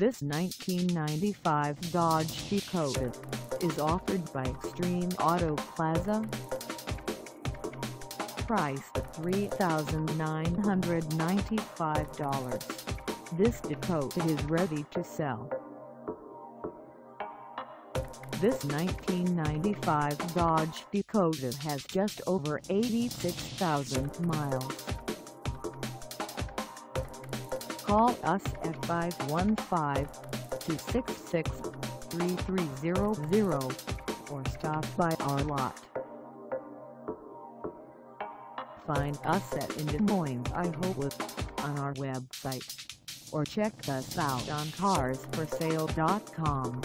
This 1995 Dodge Dakota is offered by Extreme Auto Plaza. Price at $3,995. This Dakota is ready to sell. This 1995 Dodge Dakota has just over 86,000 miles. Call us at 515-266-3300 or stop by our lot. Find us at in Des Moines, Iowa on our website or check us out on carsforsale.com.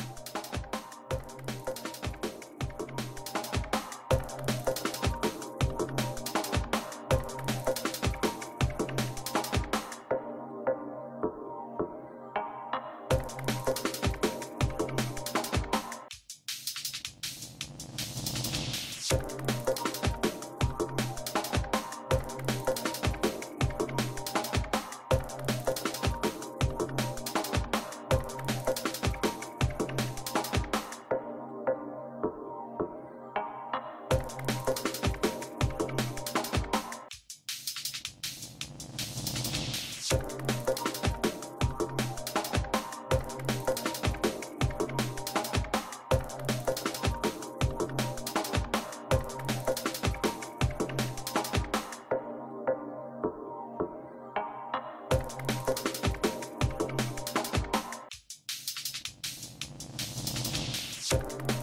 Thank